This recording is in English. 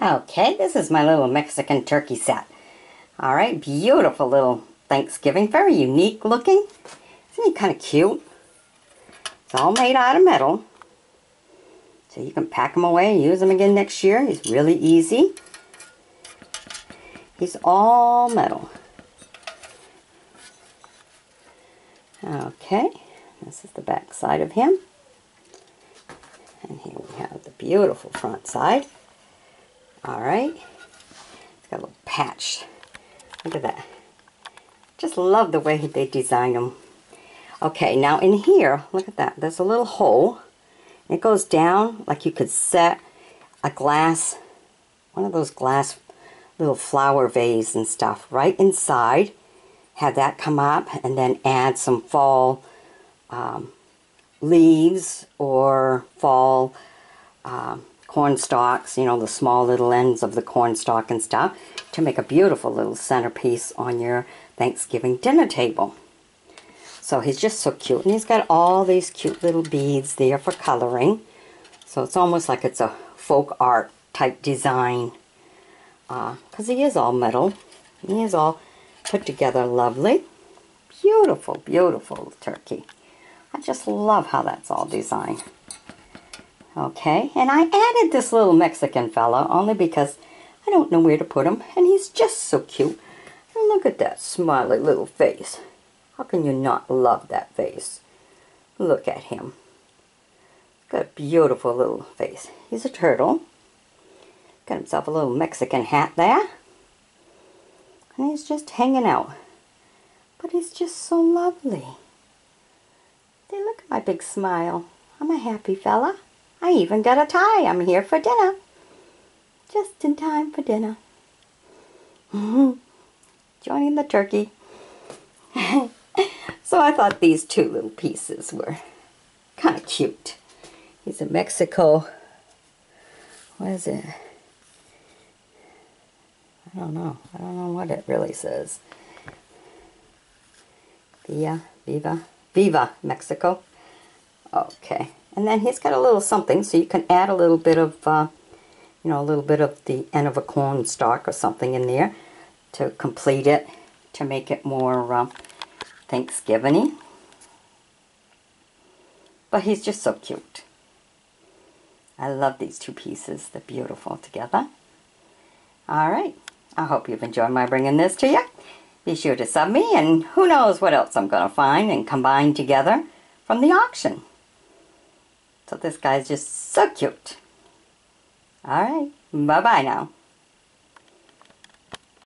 Okay, this is my little Mexican turkey set. All right, beautiful little Thanksgiving. Very unique looking. Isn't he kind of cute? It's all made out of metal. So you can pack them away and use them again next year. He's really easy. He's all metal. Okay, this is the back side of him. And here we have the beautiful front side. All right. It's got a little patch. Look at that. Just love the way they design them. Okay, now in here, look at that. There's a little hole. It goes down like you could set a glass, one of those glass little flower vase and stuff right inside. Have that come up and then add some fall um, leaves or fall corn stalks, you know, the small little ends of the corn stalk and stuff to make a beautiful little centerpiece on your Thanksgiving dinner table. So he's just so cute. And he's got all these cute little beads there for coloring. So it's almost like it's a folk art type design. Because uh, he is all metal. He is all put together lovely. Beautiful, beautiful turkey. I just love how that's all designed. Okay, and I added this little Mexican fella only because I don't know where to put him. And he's just so cute. And look at that smiley little face. How can you not love that face? Look at him. Got a beautiful little face. He's a turtle. Got himself a little Mexican hat there. And he's just hanging out. But he's just so lovely. They look at my big smile. I'm a happy fella. I even got a tie. I'm here for dinner. Just in time for dinner. Joining the turkey. so I thought these two little pieces were kind of cute. He's in Mexico. What is it? I don't know. I don't know what it really says. Via, Viva, Viva, Mexico. Okay. And then he's got a little something, so you can add a little bit of, uh, you know, a little bit of the end of a corn stalk or something in there to complete it, to make it more uh, Thanksgiving-y. But he's just so cute. I love these two pieces. They're beautiful together. All right. I hope you've enjoyed my bringing this to you. Be sure to sub me, and who knows what else I'm going to find and combine together from the auction. So this guy's just so cute. All right. Bye-bye now.